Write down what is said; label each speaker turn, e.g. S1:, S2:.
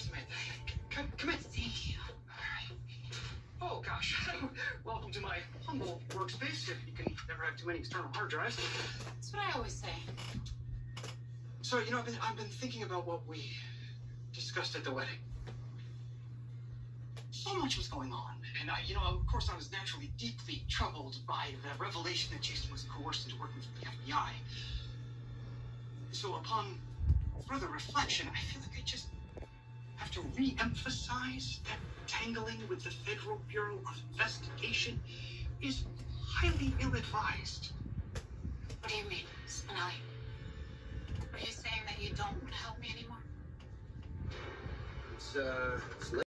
S1: Samantha. Come, come in.
S2: Thank you.
S1: Oh, gosh. Welcome to my humble workspace. You can never have too many external hard drives.
S2: That's what I always say.
S1: So, you know, I've been, I've been thinking about what we discussed at the wedding. So much was going on. And I, you know, of course, I was naturally deeply troubled by the revelation that Jason was coerced into working for the FBI. So, upon further reflection, I feel like I just re emphasize that tangling with the Federal Bureau of Investigation is highly ill advised.
S2: What do you mean, Spinelli? Are you saying that you don't want to help me anymore?
S3: It's, uh, it's late.